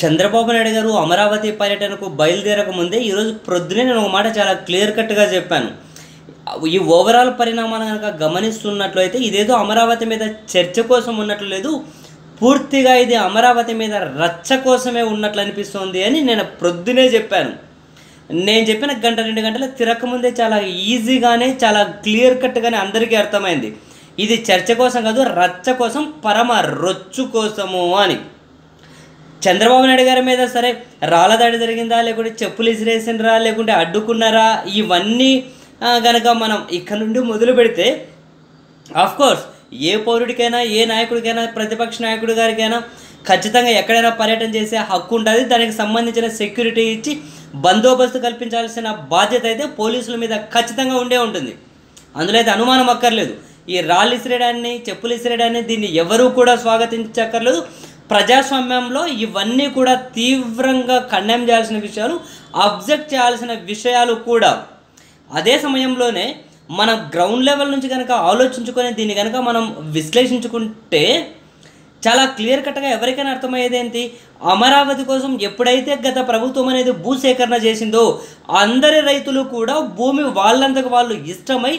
చంద్రబాబు నాయుడు గారు అమరావతి పర్యటనకు బయలుదేరక ముందే ఈరోజు ప్రొద్దునే నేను ఒక మాట చాలా క్లియర్ కట్గా చెప్పాను. ఈ ఓవరాల్ పరిణామాలను కనుక గమనిస్తున్నట్లయితే ఇదేదో అమరావతి మీద చర్చ కోసం ఉన్నట్లు లేదు పూర్తిగా ఇది అమరావతి మీద రచ్చ కోసమే ఉన్నట్లు అనిపిస్తోంది అని నేను ప్రొద్దునే చెప్పాను. నేను చెప్పిన గంట రెండు గంటల తిరగకముందే చాలా ఈజీగానే చాలా క్లియర్ కట్గానే అందరికీ అర్థమైంది. ఇది చర్చ కోసం కాదు రచ్చ కోసం పరమ రొచ్చు కోసము అని. చంద్రబాబు నాయుడు గారి మీద సరే రాళ్ళ దాడి జరిగిందా లేకుంటే చెప్పులు ఇసిరేసినరా లేకుంటే అడ్డుకున్నారా ఇవన్నీ కనుక గనక మనం ఇక్కడ నుండి మొదలు పెడితే కోర్స్ ఏ పౌరుడికైనా ఏ నాయకుడికైనా ప్రతిపక్ష నాయకుడి గారికైనా ఖచ్చితంగా ఎక్కడైనా పర్యటన చేసే హక్కు ఉంటుంది దానికి సంబంధించిన సెక్యూరిటీ ఇచ్చి బందోబస్తు కల్పించాల్సిన బాధ్యత అయితే పోలీసుల మీద ఖచ్చితంగా ఉండే ఉంటుంది. అందులో అయితే అనుమానం అక్కర్లేదు. ఈ రాళ్ళు ఇసిరేయడాన్ని చెప్పులు ఇసిరేయడాన్ని దీన్ని ఎవరూ కూడా స్వాగతించక్కర్లేదు. ప్రజాస్వామ్యంలో ఇవన్నీ కూడా తీవ్రంగా ఖండం చేయాల్సిన విషయాలు అబ్జెక్ట్ చేయాల్సిన విషయాలు కూడా. అదే సమయంలోనే మన గ్రౌండ్ లెవెల్ నుంచి కనుక ఆలోచించుకొని దీన్ని కనుక మనం విశ్లేషించుకుంటే చాలా క్లియర్ కట్గా ఎవరికైనా అర్థమయ్యేది ఏంటి? అమరావతి కోసం ఎప్పుడైతే గత ప్రభుత్వం అనేది భూసేకరణ చేసిందో అందరి రైతులు కూడా భూమి వాళ్ళంతకు వాళ్ళు ఇష్టమై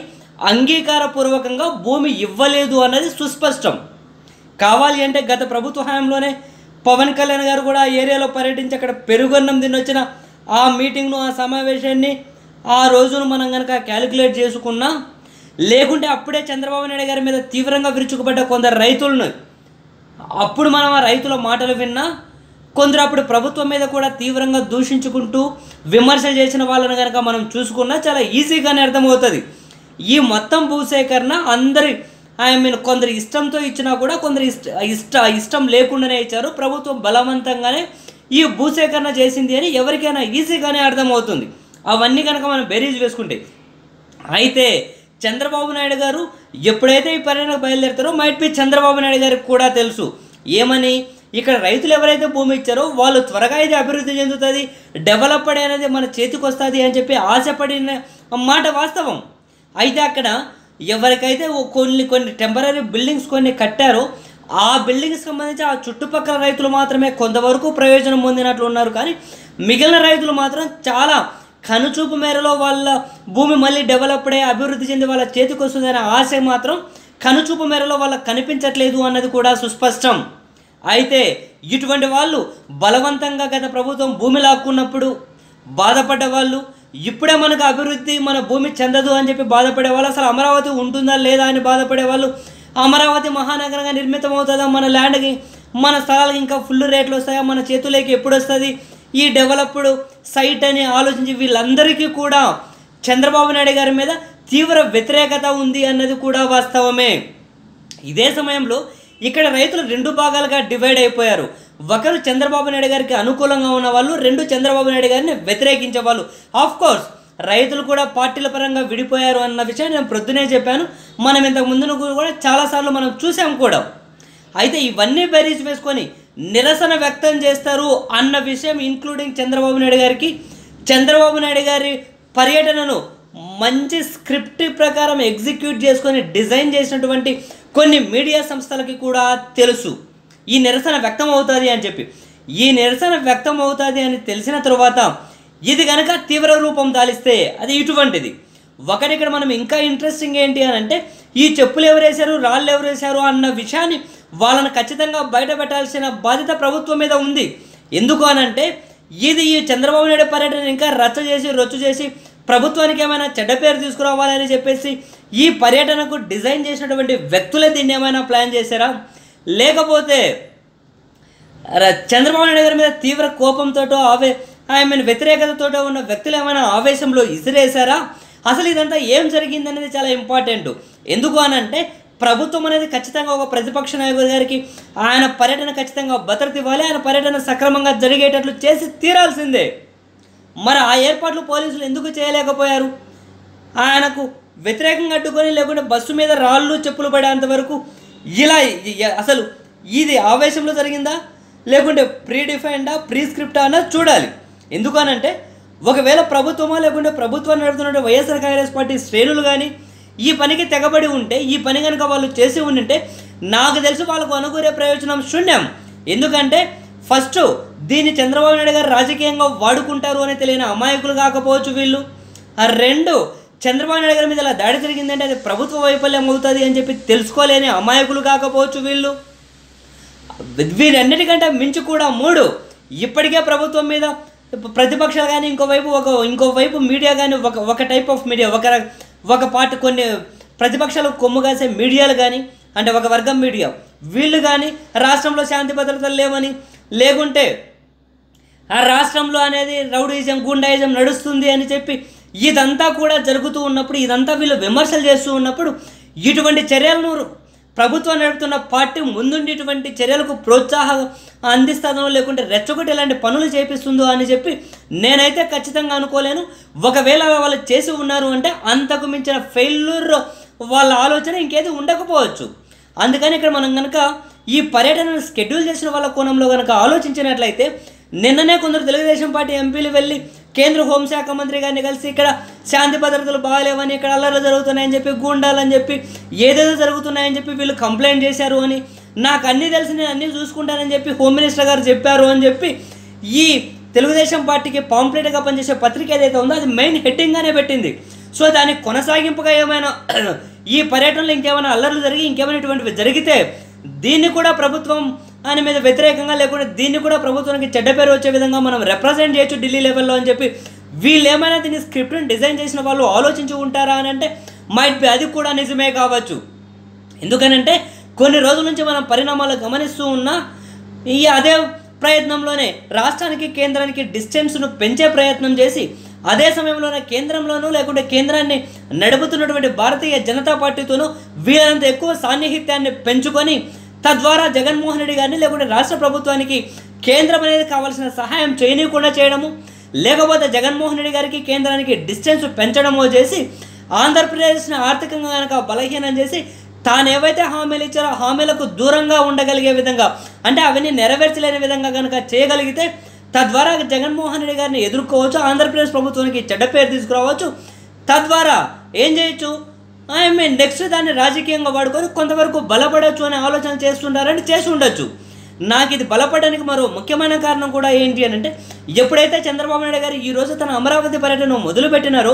అంగీకారపూర్వకంగా భూమి ఇవ్వలేదు అన్నది సుస్పష్టం. కావాలి అంటే గత ప్రభుత్వ హయాంలోనే పవన్ కళ్యాణ్ గారు కూడా ఆ ఏరియాలో పర్యటించి అక్కడ పెరుగన్నం తినొచ్చిన ఆ మీటింగ్ను ఆ సమావేశాన్ని ఆ రోజును మనం కనుక క్యాలిక్యులేట్ చేసుకున్నా లేకుంటే అప్పుడే చంద్రబాబు నాయుడు గారి మీద తీవ్రంగా విరుచుకుపడ్డ కొందరు రైతులను అప్పుడు మనం ఆ రైతుల మాటలు విన్నా కొందరు అప్పుడు ప్రభుత్వం మీద కూడా తీవ్రంగా దూషించుకుంటూ విమర్శలు చేసిన వాళ్ళని కనుక మనం చూసుకున్నా చాలా ఈజీగానే అర్థమవుతుంది. ఈ మొత్తం భూసేకరణ అందరి ఐ మీన్ కొందరు ఇష్టంతో ఇచ్చినా కూడా కొందరు ఇష్ట ఇష్ట ఇష్టం లేకుండానే ఇచ్చారు. ప్రభుత్వం బలవంతంగానే ఈ భూసేకరణ చేసింది అని ఎవరికైనా ఈజీగానే అర్థమవుతుంది. అవన్నీ కనుక మనం బెరీజ్ వేసుకుంటే. అయితే చంద్రబాబు నాయుడు గారు ఎప్పుడైతే ఈ పర్యటనకు బయలుదేరుతారో మైట్ బి చంద్రబాబు నాయుడు గారికి కూడా తెలుసు. ఏమని? ఇక్కడ రైతులు ఎవరైతే భూమి ఇచ్చారో వాళ్ళు త్వరగా ఇది అభివృద్ధి చెందుతుంది డెవలప్ అనేది మన చేతికి వస్తుంది అని చెప్పి ఆశపడిన మాట వాస్తవం. అయితే అక్కడ ఎవరికైతే ఓ కొన్ని కొన్ని టెంపరీ బిల్డింగ్స్ కొన్ని కట్టారో ఆ బిల్డింగ్స్ సంబంధించి ఆ చుట్టుపక్కల రైతులు మాత్రమే కొంతవరకు ప్రయోజనం పొందినట్లు ఉన్నారు. కానీ మిగిలిన రైతులు మాత్రం చాలా కనుచూపు మేరలో వాళ్ళ భూమి మళ్ళీ డెవలప్ అయ్యి అభివృద్ధి చెంది వాళ్ళ చేతికి వస్తుందనే ఆశ మాత్రం కనుచూపు మేరలో వాళ్ళకి కనిపించట్లేదు అన్నది కూడా సుస్పష్టం. అయితే ఇటువంటి వాళ్ళు బలవంతంగా గత ప్రభుత్వం భూమి లాక్కున్నప్పుడు బాధపడ్డ వాళ్ళు ఇప్పుడే మనకు అభివృద్ధి మన భూమి చెందదు అని చెప్పి బాధపడే వాళ్ళు అసలు అమరావతి ఉంటుందా లేదా అని బాధపడే వాళ్ళు అమరావతి మహానగరంగా నిర్మితం అవుతుందా మన ల్యాండ్కి మన స్థలాలకి ఇంకా ఫుల్ రేట్లు వస్తాయా మన చేతులకి ఎప్పుడు వస్తుంది? ఈ డెవలప్డ్ సైట్ అని ఆలోచించి వీళ్ళందరికీ కూడా చంద్రబాబు నాయుడు గారి మీద తీవ్ర వ్యతిరేకత ఉంది అన్నది కూడా వాస్తవమే. ఇదే సమయంలో ఇక్కడ రైతులు రెండు భాగాలుగా డివైడ్ అయిపోయారు. ఒకరు చంద్రబాబు నాయుడు గారికి అనుకూలంగా ఉన్న వాళ్ళు రెండు చంద్రబాబు నాయుడు గారిని వ్యతిరేకించే వాళ్ళు. ఆఫ్ కోర్స్ రైతులు కూడా పార్టీల పరంగా విడిపోయారు అన్న విషయాన్ని నేను ప్రొద్దునే చెప్పాను. మనం ఇంతకు ముందు కూడా చాలాసార్లు మనం చూసాం కూడా. అయితే ఇవన్నీ బెరీస్ వేసుకొని నిరసన వ్యక్తం చేస్తారు అన్న విషయం ఇంక్లూడింగ్ చంద్రబాబు నాయుడు గారికి. చంద్రబాబు నాయుడు గారి పర్యటనను మంచి స్క్రిప్ట్ ప్రకారం ఎగ్జిక్యూట్ చేసుకొని డిజైన్ చేసినటువంటి కొన్ని మీడియా సంస్థలకి కూడా తెలుసు. ఈ నిరసన వ్యక్తం అవుతుంది అని చెప్పి. ఈ నిరసన వ్యక్తం అవుతుంది అని తెలిసిన తరువాత ఇది కనుక తీవ్ర రూపం దాలిస్తే అది ఇటువంటిది. ఒకటి ఇక్కడ మనం ఇంకా ఇంట్రెస్టింగ్ ఏంటి అని అంటే ఈ చెప్పులు ఎవరు వేశారు రాళ్ళు ఎవరేశారు అన్న విషయాన్ని వాళ్ళని ఖచ్చితంగా బయట పెట్టాల్సిన బాధ్యత ప్రభుత్వం మీద ఉంది. ఎందుకు అనంటే ఇది ఈ చంద్రబాబు నాయుడు పర్యటన ఇంకా రచ్చ చేసి రొచ్చు చేసి ప్రభుత్వానికి ఏమైనా చెడ్డ పేరు తీసుకురావాలని చెప్పేసి ఈ పర్యటనకు డిజైన్ చేసినటువంటి వ్యక్తులే దీన్ని ఏమైనా ప్లాన్ చేశారా? లేకపోతే చంద్రబాబు నాయుడు గారి మీద తీవ్ర కోపంతోటో ఆవే ఐ మీన్ వ్యతిరేకతతోటో ఉన్న వ్యక్తులు ఏమైనా ఆవేశంలో ఇసిరేశారా? అసలు ఇదంతా ఏం జరిగింది అనేది చాలా ఇంపార్టెంట్. ఎందుకు అని అంటే ప్రభుత్వం అనేది ఖచ్చితంగా ఒక ప్రతిపక్ష నాయకుడి గారికి ఆయన పర్యటన ఖచ్చితంగా భద్రత ఇవ్వాలి ఆయన పర్యటన సక్రమంగా జరిగేటట్లు చేసి తీరాల్సిందే. మరి ఆ ఏర్పాట్లు పోలీసులు ఎందుకు చేయలేకపోయారు? ఆయనకు వ్యతిరేకంగా అడ్డుకొని లేకుంటే బస్సు మీద రాళ్ళు చెప్పులు పడేంత వరకు ఇలా అసలు ఇది ఆవేశంలో జరిగిందా? లేకుంటే ప్రీ డిఫైన్డా ప్రీ స్క్రిప్టా చూడాలి. ఎందుకనంటే ఒకవేళ ప్రభుత్వమా లేకుంటే ప్రభుత్వాన్ని నడుపుతున్న వైఎస్ఆర్ కాంగ్రెస్ పార్టీ శ్రేణులు కానీ ఈ పనికి తెగబడి ఉంటే ఈ పని కనుక వాళ్ళు చేసి ఉండింటే నాకు తెలిసి వాళ్ళకు అనుకూరే ప్రయోజనం శూన్యం. ఎందుకంటే ఫస్ట్ దీన్ని చంద్రబాబు నాయుడు గారు రాజకీయంగా వాడుకుంటారు అని తెలియని అమాయకులు కాకపోవచ్చు వీళ్ళు. ఆ రెండు చంద్రబాబు నాయుడు గారి మీద ఇలా దాడి జరిగిందంటే అది ప్రభుత్వ వైఫల్యం అవుతుంది అని చెప్పి తెలుసుకోలేని అమాయకులు కాకపోవచ్చు వీళ్ళు. వీరన్నిటికంటే మించి కూడా మూడు. ఇప్పటికే ప్రభుత్వం మీద ప్రతిపక్షాలు కానీ ఇంకోవైపు ఒక ఇంకోవైపు మీడియా కానీ ఒక ఒక టైప్ ఆఫ్ మీడియా ఒక ఒక పార్ట్ కొన్ని ప్రతిపక్షాలు కొమ్ము కాసే మీడియాలు కానీ అంటే ఒక వర్గం మీడియా. వీళ్ళు కానీ రాష్ట్రంలో శాంతి భద్రతలు లేవని లేకుంటే ఆ రాష్ట్రంలో అనేది రౌడీజం గుండాయిజం నడుస్తుంది అని చెప్పి ఇదంతా కూడా జరుగుతూ ఉన్నప్పుడు ఇదంతా వీళ్ళు విమర్శలు చేస్తూ ఉన్నప్పుడు ఇటువంటి చర్యలను ప్రభుత్వం నడుపుతున్న పార్టీ ముందుండి ఇటువంటి చర్యలకు ప్రోత్సాహం అందిస్తుందో లేకుంటే రెచ్చగొట్టి ఇలాంటి పనులు చేపిస్తుందో అని చెప్పి నేనైతే ఖచ్చితంగా అనుకోలేను. ఒకవేళ వాళ్ళు చేసి ఉన్నారు అంటే అంతకు మించిన ఫెయిల్యూర్ వాళ్ళ ఆలోచన ఇంకేది ఉండకపోవచ్చు. అందుకని ఇక్కడ మనం కనుక ఈ పర్యటనను షెడ్యూల్ చేసిన వాళ్ళ కోణంలో కనుక ఆలోచించినట్లయితే నిన్ననే కొందరు తెలుగుదేశం పార్టీ ఎంపీలు వెళ్ళి కేంద్ర హోంశాఖ మంత్రి గారిని కలిసి ఇక్కడ శాంతి భద్రతలు బాగాలేవని ఇక్కడ అల్లర్లు జరుగుతున్నాయని చెప్పి గూండాలని చెప్పి ఏదేదో జరుగుతున్నాయని చెప్పి వీళ్ళు కంప్లైంట్ చేశారు అని నాకు అన్నీ తెలిసి నేను అన్నీ చూసుకుంటానని చెప్పి హోమ్ మినిస్టర్ గారు చెప్పారు అని చెప్పి ఈ తెలుగుదేశం పార్టీకి పాంప్లెట్గా పనిచేసే పత్రిక ఏదైతే ఉందో అది మెయిన్ హెడ్డింగ్గానే పెట్టింది. సో దానికి కొనసాగింపుగా ఏమైనా ఈ పర్యటనలో ఇంకేమైనా అల్లర్లు జరిగి ఇంకేమైనా ఇటువంటివి జరిగితే దీన్ని కూడా ప్రభుత్వం ఆయన మీద వ్యతిరేకంగా లేకుంటే దీన్ని కూడా ప్రభుత్వానికి చెడ్డ పేరు వచ్చే విధంగా మనం రిప్రజెంట్ చేయొచ్చు ఢిల్లీ లెవెల్లో అని చెప్పి వీళ్ళు ఏమైనా దీన్ని స్క్రిప్ట్ని డిజైన్ చేసిన వాళ్ళు ఆలోచించి ఉంటారా అని అంటే మైట్ బి అది కూడా నిజమే కావచ్చు. ఎందుకనంటే కొన్ని రోజుల నుంచి మనం పరిణామాలు గమనిస్తూ ఉన్నా ఈ అదే ప్రయత్నంలోనే రాష్ట్రానికి కేంద్రానికి డిస్టెన్స్ను పెంచే ప్రయత్నం చేసి అదే సమయంలోనే కేంద్రంలోనూ లేకుంటే కేంద్రాన్ని నడుపుతున్నటువంటి భారతీయ జనతా పార్టీతోనూ వీలైనంత ఎక్కువ సాన్నిహిత్యాన్ని పెంచుకొని తద్వారా జగన్మోహన్ రెడ్డి గారిని లేకుంటే రాష్ట్ర ప్రభుత్వానికి కేంద్రం అనేది కావాల్సిన సహాయం చేయనీయకుండా చేయడము లేకపోతే జగన్మోహన్ రెడ్డి గారికి కేంద్రానికి డిస్టెన్స్ పెంచడమో చేసి ఆంధ్రప్రదేశ్ని ఆర్థికంగా కనుక బలహీనం చేసి తాను ఏవైతే హామీలు ఇచ్చారో హామీలకు దూరంగా ఉండగలిగే విధంగా అంటే అవన్నీ నెరవేర్చలేని విధంగా కనుక చేయగలిగితే తద్వారా జగన్మోహన్ రెడ్డి గారిని ఎదుర్కోవచ్చు ఆంధ్రప్రదేశ్ ప్రభుత్వానికి చెడ్డ పేరు తీసుకురావచ్చు. తద్వారా ఏం చేయొచ్చు? ఐ నెక్స్ట్ దాన్ని రాజకీయంగా వాడుకొని కొంతవరకు బలపడవచ్చు అనే ఆలోచన చేస్తుంటారని చేసి ఉండొచ్చు. నాకు ఇది బలపడడానికి మరో ముఖ్యమైన కారణం కూడా ఏంటి అని అంటే ఎప్పుడైతే చంద్రబాబు నాయుడు గారు ఈ రోజు తన అమరావతి పర్యటన మొదలుపెట్టినారో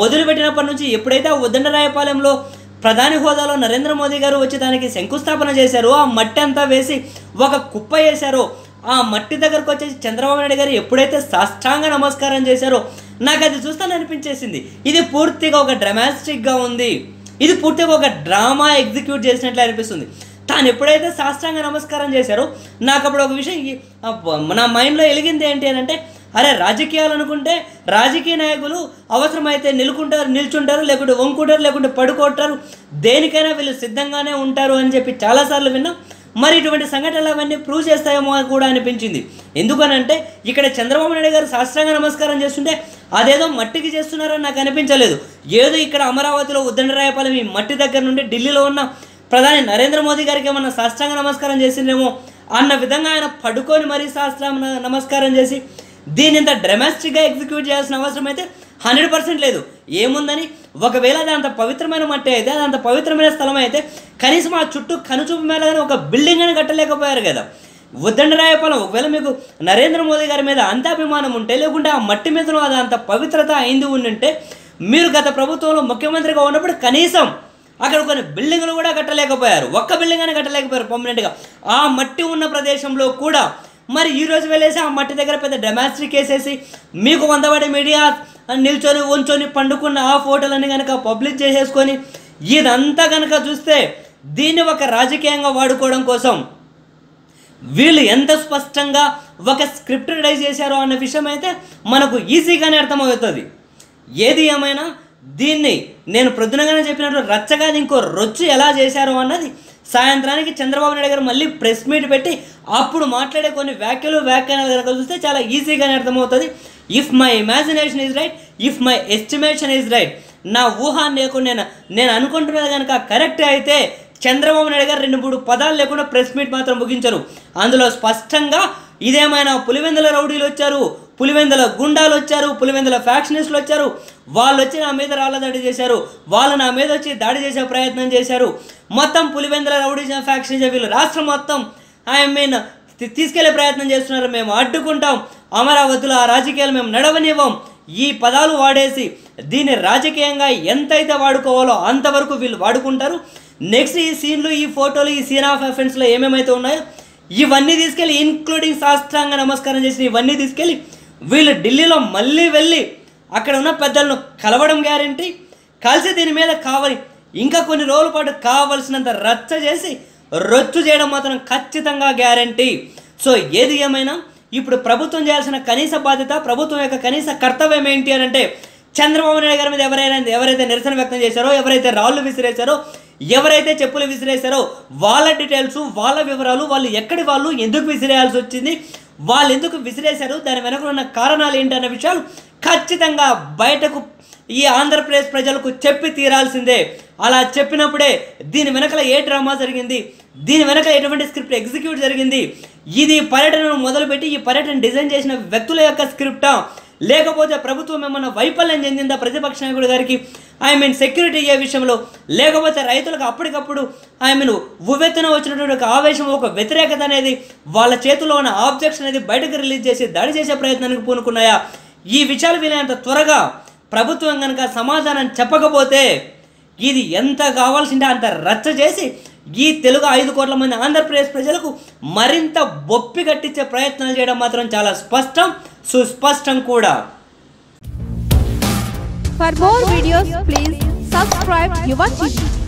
మొదలుపెట్టినప్పటి నుంచి ఎప్పుడైతే ఆ ఉద్దండరాయపాలెంలో ప్రధాని హోదాలో నరేంద్ర మోదీ గారు వచ్చి దానికి శంకుస్థాపన చేశారో ఆ మట్టి అంతా వేసి ఒక కుప్ప వేశారో ఆ మట్టి దగ్గరకు వచ్చేసి చంద్రబాబు నాయుడు గారు ఎప్పుడైతే సాష్టాంగ నమస్కారం చేశారో నాకు అది చూస్తాను అనిపించేసింది ఇది పూర్తిగా ఒక డ్రామాస్టిక్గా ఉంది. ఇది పూర్తిగా ఒక డ్రామా ఎగ్జిక్యూట్ చేసినట్లు అనిపిస్తుంది. తాను ఎప్పుడైతే సాష్టాంగ నమస్కారం చేశారో నాకు అప్పుడు ఒక విషయం నా మైండ్లో వెలిగింది ఏంటి అని అంటే అరే రాజకీయాలు అనుకుంటే రాజకీయ నాయకులు అవసరమైతే నిలుకుంటారు నిల్చుంటారు లేకుంటే వంకుంటారు లేకుంటే పడుకుంటారు దేనికైనా వీళ్ళు సిద్ధంగానే ఉంటారు అని చెప్పి చాలాసార్లు విన్నాం. మరి ఇటువంటి సంఘటనలు అవన్నీ ప్రూవ్ చేస్తాయేమో కూడా అనిపించింది. ఎందుకనంటే ఇక్కడ చంద్రబాబు నాయుడు గారు సాష్టాంగ నమస్కారం చేస్తుంటే అదేదో మట్టికి చేస్తున్నారని నాకు అనిపించలేదు. ఏదో ఇక్కడ అమరావతిలో ఉద్దండరాయపాలెం ఈ మట్టి దగ్గర నుండి ఢిల్లీలో ఉన్న ప్రధాని నరేంద్ర మోదీ గారికి ఏమన్నా సాష్టాంగ నమస్కారం చేసిందేమో అన్న విధంగా ఆయన పడుకొని మరీ శాస్త్రాంగ నమస్కారం చేసి దీని ఇంత డ్రమాస్టిక్గా ఎగ్జిక్యూట్ చేయాల్సిన అవసరం అయితే హండ్రెడ్ పర్సెంట్ లేదు. ఏముందని? ఒకవేళ అది అంత పవిత్రమైన మట్టి అయితే అది అంత పవిత్రమైన స్థలం అయితే కనీసం ఆ చుట్టూ కనుచూపు మేళగానే ఒక బిల్డింగ్ అని కట్టలేకపోయారు కదా. ఉద్దండరాయపాలెం ఒకవేళ మీకు నరేంద్ర మోదీ గారి మీద అంత అభిమానం ఉంటే లేకుంటే ఆ మట్టి మీద అది అంత పవిత్రత అయింది ఉండింటే మీరు గత ప్రభుత్వంలో ముఖ్యమంత్రిగా ఉన్నప్పుడు కనీసం అక్కడ కొన్ని బిల్డింగ్లు కూడా కట్టలేకపోయారు. ఒక్క బిల్డింగ్ అని కట్టలేకపోయారు పర్మనెంట్గా. ఆ మట్టి ఉన్న ప్రదేశంలో కూడా మరి ఈ రోజు వెళ్ళేసి ఆ మట్టి దగ్గర పెద్ద డెమాస్ట్రిక్ వేసేసి మీకు వందబడి మీడియా నిల్చొని ఉంచొని పండుకున్న ఆ ఫోటోలన్నీ కనుక పబ్లిష్ చేసేసుకొని ఇదంతా కనుక చూస్తే దీన్ని ఒక రాజకీయంగా వాడుకోవడం కోసం వీళ్ళు ఎంత స్పష్టంగా ఒక స్క్రిప్ట్ రైజ్ చేశారో అన్న విషయం అయితే మనకు ఈజీగానే అర్థమవుతుంది. ఏది ఏమైనా దీన్ని నేను ప్రొద్దునగానే చెప్పినట్టు రచ్చగా ఇంకో రొచ్చు ఎలా చేశారో అన్నది సాయంత్రానికి చంద్రబాబు నాయుడు గారు మళ్ళీ ప్రెస్ మీట్ పెట్టి అప్పుడు మాట్లాడే కొన్ని వ్యాఖ్యలు వ్యాఖ్యానాలు కనుక చూస్తే చాలా ఈజీగానే అర్థమవుతుంది. If my imagination is right if my estimation is right నా ఊహ లేకుండా నేను నేను అనుకుంటున్నది కనుక కరెక్ట్ అయితే చంద్రబాబు నాయుడు గారు రెండు మూడు పదాలు లేకుండా ప్రెస్ మీట్ మాత్రం ముగించరు. అందులో స్పష్టంగా ఇదేమైనా పులివెందుల రౌడీలు వచ్చారు పులివెందుల గుండాలు వచ్చారు పులివెందుల ఫ్యాక్షనిస్టులు వచ్చారు వాళ్ళు వచ్చి నా మీద రాళ్ళ దాడి చేశారు వాళ్ళు నా మీద వచ్చి దాడి చేసే ప్రయత్నం చేశారు. మొత్తం పులివెందుల రౌడీ ఫ్యాక్షన్ వీళ్ళు రాష్ట్రం మొత్తం ఐ మీన్ తీసుకెళ్ళే ప్రయత్నం చేస్తున్నారు. మేము అడ్డుకుంటాం. అమరావతిలో ఆ రాజకీయాలు మేము నడవనివ్వం. ఈ పదాలు వాడేసి దీన్ని రాజకీయంగా ఎంతైతే వాడుకోవాలో అంతవరకు వీళ్ళు వాడుకుంటారు. నెక్స్ట్ ఈ సీన్లు ఈ ఫోటోలు ఈ సీన్ ఆఫ్ ఎఫెన్స్లో ఏమేమైతే ఉన్నాయో ఇవన్నీ తీసుకెళ్ళి ఇన్క్లూడింగ్ శాస్త్రాంగ నమస్కారం చేసిన ఇవన్నీ తీసుకెళ్ళి వీళ్ళు ఢిల్లీలో మళ్ళీ వెళ్ళి అక్కడ ఉన్న పెద్దలను కలవడం గ్యారంటీ కలిసి దీని మీద కావాలి ఇంకా కొన్ని రోజుల పాటు కావలసినంత రచ్చ చేసి రొచ్చు చేయడం మాత్రం ఖచ్చితంగా గ్యారంటీ సో ఏది ఏమైనా ఇప్పుడు ప్రభుత్వం చేయాల్సిన కనీస బాధ్యత ప్రభుత్వం యొక్క కనీస కర్తవ్యం ఏంటి అని అంటే చంద్రబాబు నాయుడు గారి మీద ఎవరైనా ఎవరైతే నిరసన వ్యక్తం చేశారో ఎవరైతే రాళ్ళు విసిరేశారో ఎవరైతే చెప్పులు విసిరేశారో వాళ్ళ డీటెయిల్స్ వాళ్ళ వివరాలు వాళ్ళు ఎక్కడి వాళ్ళు ఎందుకు విసిరేయాల్సి వచ్చింది వాళ్ళు ఎందుకు విసిరేశారు దాని వెనక ఉన్న కారణాలు ఏంటన్న విషయాలు ఖచ్చితంగా బయటకు ఈ ఆంధ్రప్రదేశ్ ప్రజలకు చెప్పి తీరాల్సిందే. అలా చెప్పినప్పుడే దీని వెనకల ఏ డ్రామా జరిగింది దీని వెనక ఎటువంటి స్క్రిప్ట్ ఎగ్జిక్యూట్ జరిగింది ఇది పర్యటనను మొదలుపెట్టి ఈ పర్యటన డిజైన్ చేసిన వ్యక్తుల యొక్క స్క్రిప్టా లేకపోతే ప్రభుత్వం ఏమన్నా వైఫల్యం చెందిందా? ప్రతిపక్ష నాయకుడు గారికి ఐ మీన్ సెక్యూరిటీ ఏ విషయంలో? లేకపోతే రైతులకు అప్పటికప్పుడు ఐ మీన్ ఉవ్వెత్తున వచ్చినటువంటి ఒక ఆవేశం ఒక వ్యతిరేకత అనేది వాళ్ళ చేతిలో ఉన్న ఆబ్జెక్ట్స్ అనేది బయటకు రిలీజ్ చేసి దాడి చేసే ప్రయత్నానికి పూనుకున్నాయా? ఈ విషయాలు వీలైనంత త్వరగా ప్రభుత్వం కనుక సమాధానం చెప్పకపోతే ఇది ఎంత కావాల్సింటే అంత రచ్చ చేసి ఈ తెలుగు ఐదు కోట్ల మంది ఆంధ్రప్రదేశ్ ప్రజలకు మరింత బొప్పి కట్టించే ప్రయత్నాలు చేయడం మాత్రం చాలా స్పష్టం. సుస్పష్టం కూడా For more videos, please subscribe Yuva TV.